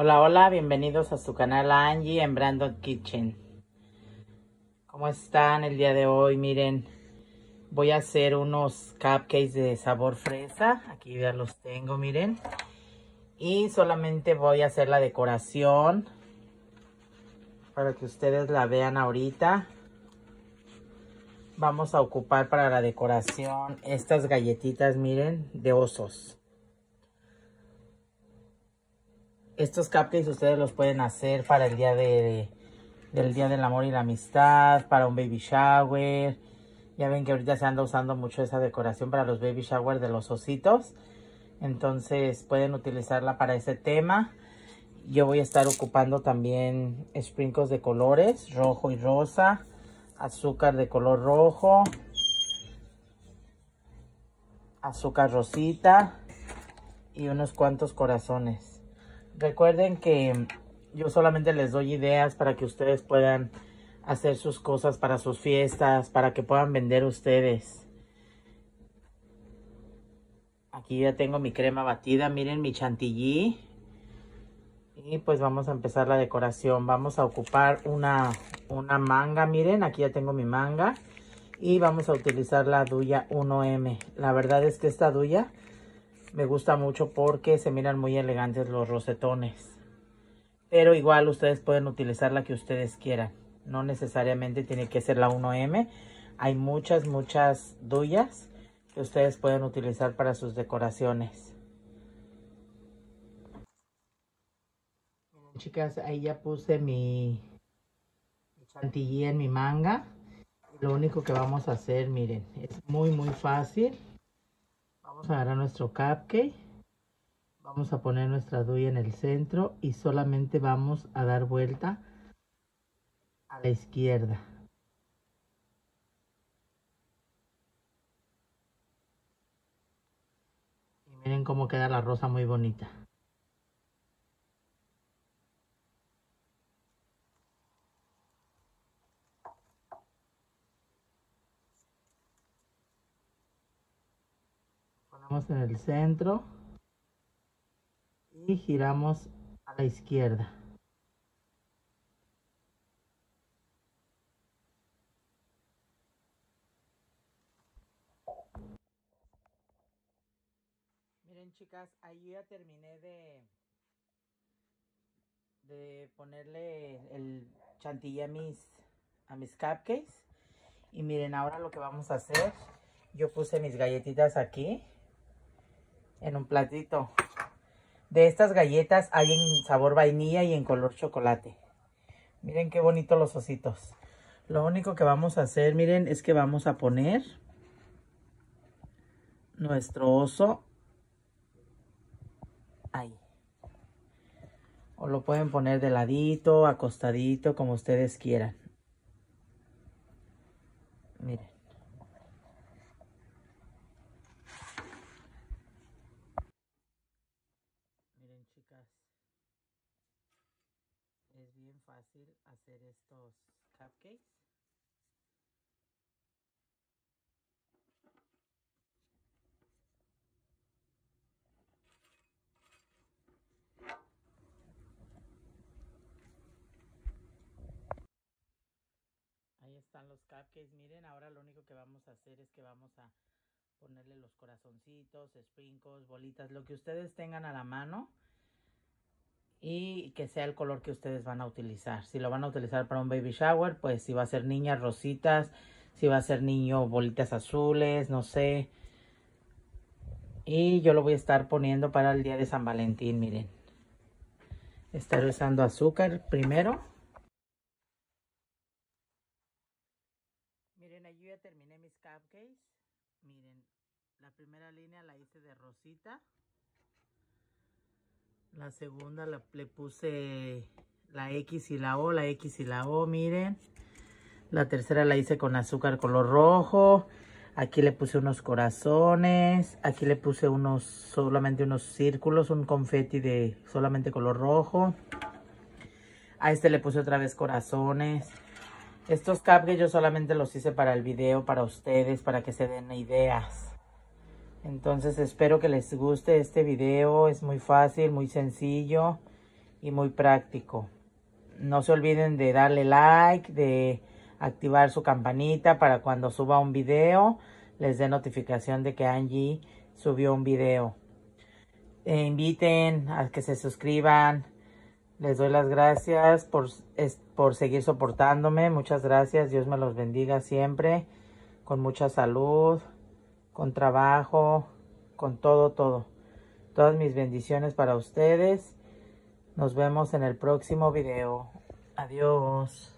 Hola, hola, bienvenidos a su canal Angie en Brandon Kitchen. ¿Cómo están el día de hoy? Miren, voy a hacer unos cupcakes de sabor fresa. Aquí ya los tengo, miren. Y solamente voy a hacer la decoración para que ustedes la vean ahorita. Vamos a ocupar para la decoración estas galletitas, miren, de osos. Estos cupcakes ustedes los pueden hacer para el día de, del Día del Amor y la Amistad, para un baby shower. Ya ven que ahorita se anda usando mucho esa decoración para los baby shower de los ositos. Entonces pueden utilizarla para ese tema. Yo voy a estar ocupando también sprinkles de colores, rojo y rosa, azúcar de color rojo, azúcar rosita y unos cuantos corazones. Recuerden que yo solamente les doy ideas para que ustedes puedan hacer sus cosas para sus fiestas, para que puedan vender ustedes. Aquí ya tengo mi crema batida, miren mi chantilly. Y pues vamos a empezar la decoración. Vamos a ocupar una, una manga, miren, aquí ya tengo mi manga. Y vamos a utilizar la duya 1M. La verdad es que esta duya me gusta mucho porque se miran muy elegantes los rosetones. Pero igual ustedes pueden utilizar la que ustedes quieran. No necesariamente tiene que ser la 1M. Hay muchas, muchas duyas que ustedes pueden utilizar para sus decoraciones. chicas, ahí ya puse mi, chantilly en mi manga. Lo único que vamos a hacer, miren, es muy, muy fácil Vamos a agarrar nuestro cupcake. Vamos a poner nuestra duya en el centro y solamente vamos a dar vuelta a la izquierda. Y miren cómo queda la rosa muy bonita. En el centro y giramos a la izquierda. Miren chicas, ahí ya terminé de, de ponerle el chantilly a mis, a mis cupcakes. Y miren, ahora lo que vamos a hacer, yo puse mis galletitas aquí en un platito. De estas galletas hay en sabor vainilla y en color chocolate. Miren qué bonitos los ositos. Lo único que vamos a hacer, miren, es que vamos a poner nuestro oso ahí. O lo pueden poner de ladito, acostadito, como ustedes quieran. Miren. Hacer estos cupcakes. Ahí están los cupcakes. Miren, ahora lo único que vamos a hacer es que vamos a ponerle los corazoncitos, sprinkles, bolitas, lo que ustedes tengan a la mano y que sea el color que ustedes van a utilizar. Si lo van a utilizar para un baby shower, pues si va a ser niña rositas, si va a ser niño bolitas azules, no sé. Y yo lo voy a estar poniendo para el día de San Valentín, miren. Estaré usando azúcar primero. Miren, allí ya terminé mis cupcakes. Miren, la primera línea la hice de rosita. La segunda le puse la X y la O, la X y la O, miren. La tercera la hice con azúcar color rojo. Aquí le puse unos corazones. Aquí le puse unos, solamente unos círculos, un confeti de solamente color rojo. A este le puse otra vez corazones. Estos cupcakes yo solamente los hice para el video, para ustedes, para que se den ideas. Entonces espero que les guste este video, es muy fácil, muy sencillo y muy práctico. No se olviden de darle like, de activar su campanita para cuando suba un video les dé notificación de que Angie subió un video. E inviten a que se suscriban. Les doy las gracias por, por seguir soportándome. Muchas gracias. Dios me los bendiga siempre. Con mucha salud, con trabajo, con todo, todo. Todas mis bendiciones para ustedes. Nos vemos en el próximo video. Adiós.